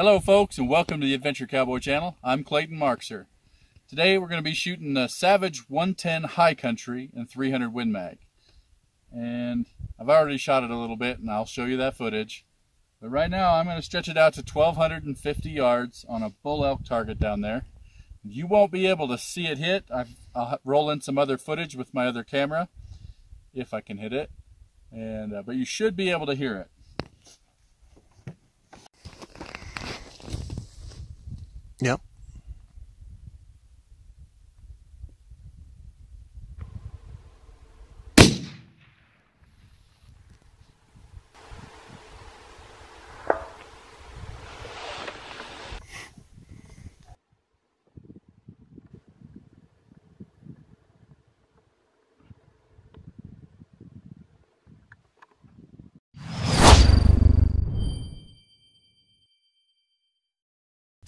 Hello folks and welcome to the Adventure Cowboy channel. I'm Clayton Markser. Today we're going to be shooting a Savage 110 High Country and 300 Win Mag. And I've already shot it a little bit and I'll show you that footage. But right now I'm going to stretch it out to 1250 yards on a bull elk target down there. You won't be able to see it hit. i will roll in some other footage with my other camera if I can hit it. And uh, But you should be able to hear it. Yep.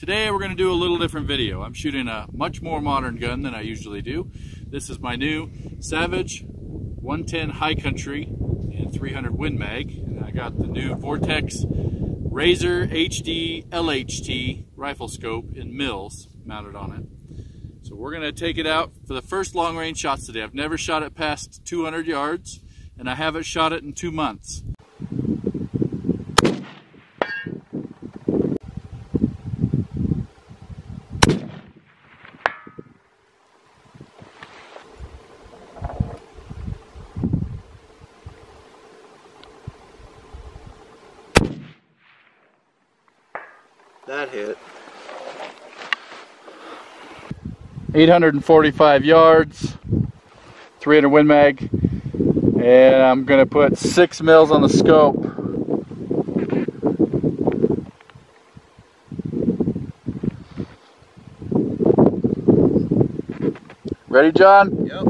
Today we're going to do a little different video. I'm shooting a much more modern gun than I usually do. This is my new Savage 110 High Country and 300 Win Mag. And I got the new Vortex Razor HD LHT rifle scope in mils mounted on it. So we're going to take it out for the first long range shots today. I've never shot it past 200 yards and I haven't shot it in two months. 845 yards, 300 Win Mag, and I'm gonna put six mils on the scope. Ready, John? Yep.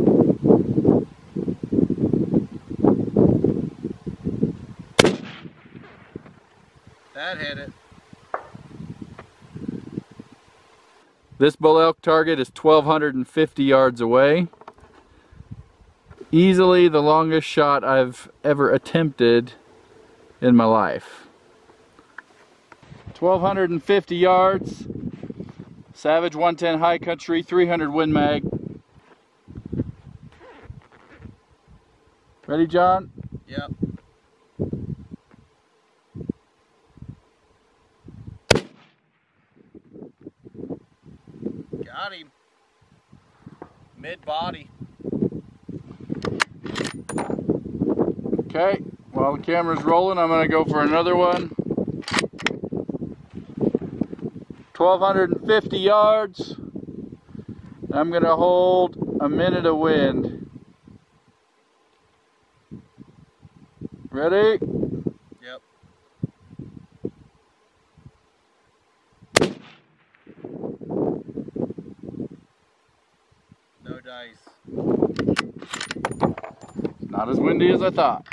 That hit it. This bull elk target is 1,250 yards away. Easily the longest shot I've ever attempted in my life. 1,250 yards, Savage 110 High Country, 300 Win Mag. Ready, John? Yep. Got him. Mid body. Okay, while the camera's rolling, I'm gonna go for another one. 1,250 yards. I'm gonna hold a minute of wind. Ready? Not as windy as I thought.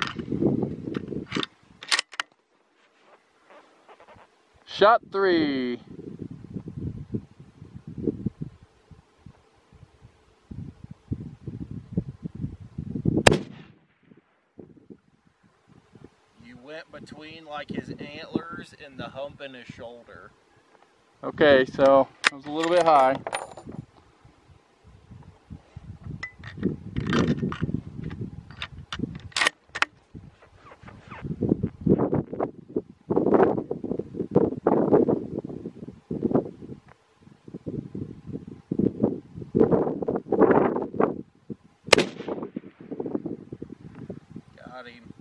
Shot three. You went between like his antlers and the hump in his shoulder. Okay, so it was a little bit high. Got him.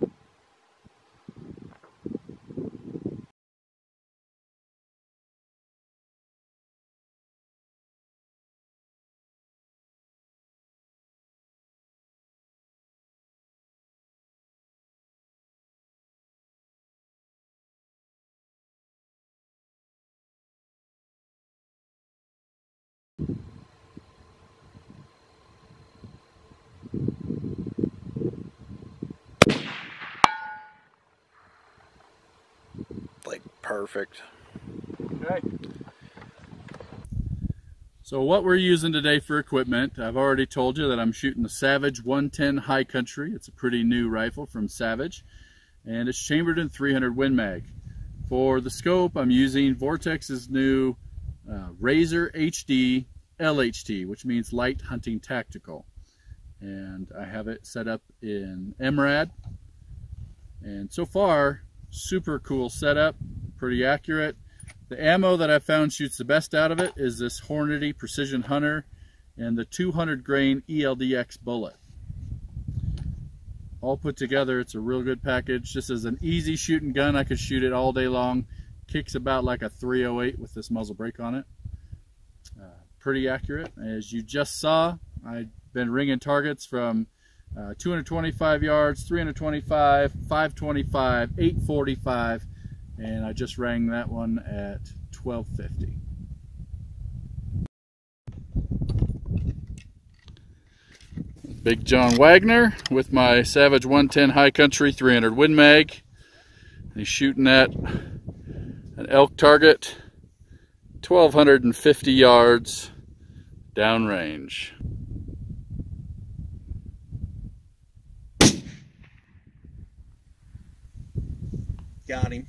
Like perfect. Okay. So what we're using today for equipment, I've already told you that I'm shooting the Savage 110 High Country. It's a pretty new rifle from Savage, and it's chambered in 300 Win Mag. For the scope, I'm using Vortex's new uh, Razor HD LHT, which means Light Hunting Tactical. And I have it set up in MRAD. And so far, super cool setup, pretty accurate. The ammo that I found shoots the best out of it is this Hornady Precision Hunter and the 200 grain ELDX bullet. All put together, it's a real good package. This is an easy shooting gun. I could shoot it all day long. Kicks about like a 308 with this muzzle brake on it. Uh, pretty accurate. As you just saw, I've been ringing targets from uh, 225 yards, 325, 525, 845, and I just rang that one at 1250. Big John Wagner with my Savage 110 High Country 300 Win Mag. He's shooting at an elk target 1250 yards downrange. Got him.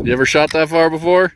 You ever shot that far before?